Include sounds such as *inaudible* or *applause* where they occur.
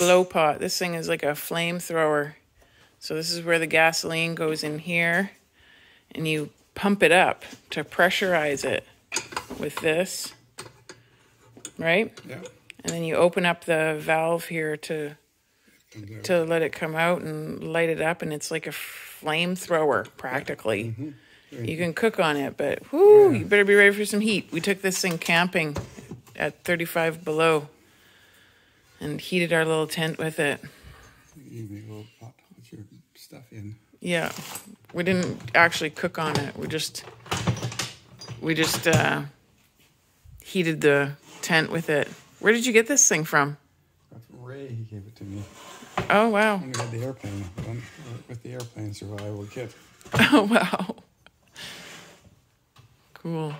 glow pot. This thing is like a flamethrower. So this is where the gasoline goes in here, and you pump it up to pressurize it with this, right? Yeah. And then you open up the valve here to to let it come out and light it up, and it's like a flamethrower practically. Mm-hmm. You can cook on it, but whoo, you better be ready for some heat. We took this thing camping at 35 below and heated our little tent with it. You make a little pot with your stuff in. Yeah, we didn't actually cook on it. We just we just uh, heated the tent with it. Where did you get this thing from? That's Ray, he gave it to me. Oh wow! When we had the airplane, with the airplane survival kit. *laughs* Oh wow! Cool.